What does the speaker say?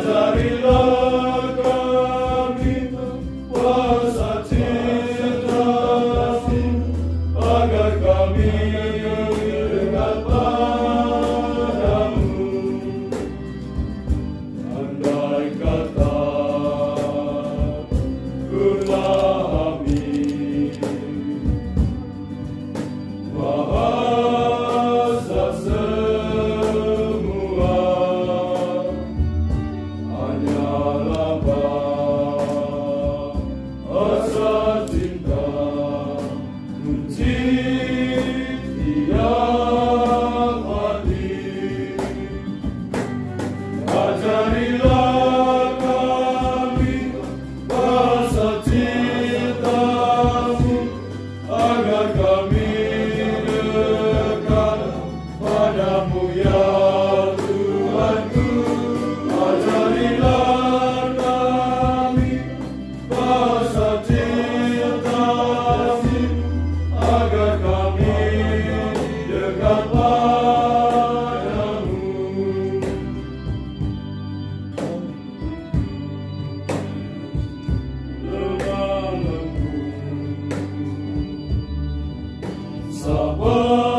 Nazarilla. Sabar